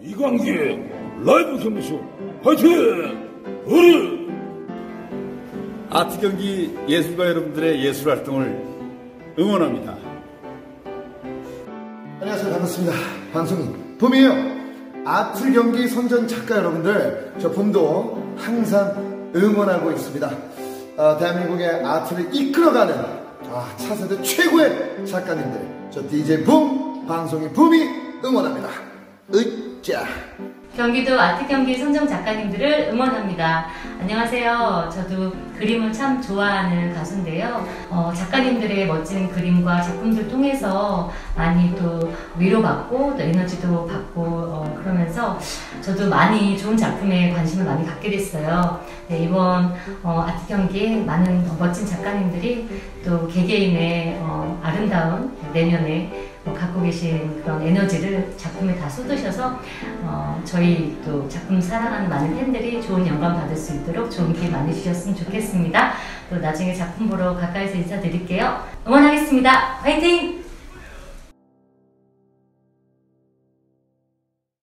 이광기의 라이브 경기쇼 화이팅! 우리 아트 경기 예술가 여러분들의 예술 활동을 응원합니다. 안녕하세요. 반갑습니다. 방송인 봄이에요. 아트 경기 선전 작가 여러분들, 저 봄도 항상 응원하고 있습니다. 어, 대한민국의 아트를 이끌어가는 아, 차세대 최고의 작가님들, 저 DJ 붐, 방송인 붐이 응원합니다. 으짜. 경기도 아트 경기 선정 작가님들을 응원합니다. 안녕하세요. 저도 그림을 참 좋아하는 가수인데요. 어, 작가님들의 멋진 그림과 작품들 통해서 많이 또 위로받고 또 에너지도 받고 어, 그러면서 저도 많이 좋은 작품에 관심을 많이 갖게 됐어요. 네, 이번 어, 아트 경기에 많은 멋진 작가님들이 또 개개인의 어, 아름다운 내면에 어, 갖고 계신 그런 에너지를 작품에 다 쏟으셔서 어, 저희 또 작품 사랑하는 많은 팬들이 좋은 영감 받을 수 있도록 좋은 기회 많이 주셨으면 좋겠습니다. 또 나중에 작품 보러 가까이서 인사드릴게요. 응원하겠습니다. 화이팅!